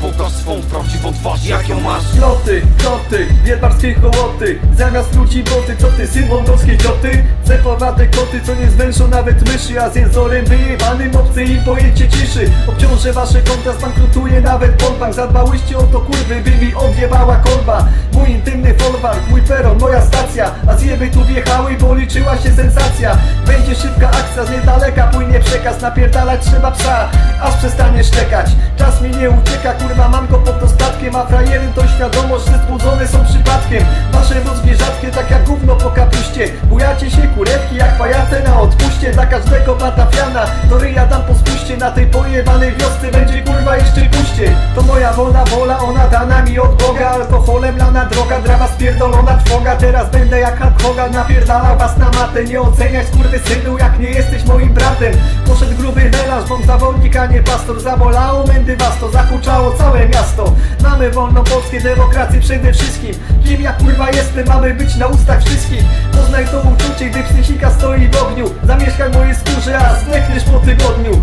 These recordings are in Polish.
pokaż swą prawdziwą twarz Jak ją masz? Loty, loty, wiedmarskie hołoty. Zamiast ludzi boty, co ty syn mądowskiej cioty? Cepowate koty, co nie zwęszą nawet myszy A z jęzorem wyjebanym obcy i pojęcie ciszy. Obciążę wasze konta, zbankrutuje nawet Polbank Zadbałyście o to kurwy, by mi odjebała korba Mój intymny folwark, mój peron, moja stacja A zjeby tu wjechały, bo liczyła się sensacja. Będzie szybka akcja, z niedaleka płynie przekaz Napierdalać trzeba psa, aż przestanie szczekać. Czas mi nie ucieka, kurwa mam go pod dostatkiem A frajery to świadomość, że zbudzone są przypadkiem. Wasze mózgi rzadkie, tak jak gówno po kapuście. Bujacie się kurewki jak pajace na odpuście Dla każdego batafiana, to ryja dam po spuście Na tej pojebanej wiosce będzie kurwa jeszcze puście To moja wolna wola, ona dana mi od Boga. Alkoholem lana droga, drawa spierdolona trwoga. Teraz będę jak Hogan, napierdalał was na matę. Nie oceniaj synu, jak nie jesteś moim bratem. Poszedł gruby melarz, bądź zawodnik, a nie pastor. Zabolało mędy was, to zakuczało całe miasto. Mamy wolną Polskę, demokrację przede wszystkim. Kim ja kurwa jestem, mamy być na ustach wszystkich Poznaj to uczucie, gdy psychika stoi w ogniu. Zamieszkaj w mojej skórze, a zdechniesz po tygodniu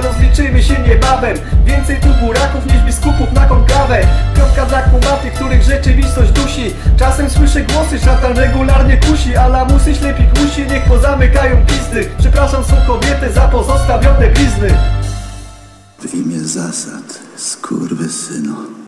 Rozliczymy się niebawem. Więcej tu buraków niż biskupów na konkawę Kropka dla kumatych, których rzeczywistość dusi. Czasem słyszę głosy, szatan regularnie kusi. A lamusy ślepi głusi, niech pozamykają pizdy. Przepraszam, są kobiety za pozostawione blizny. W imię zasad, skurwysyno.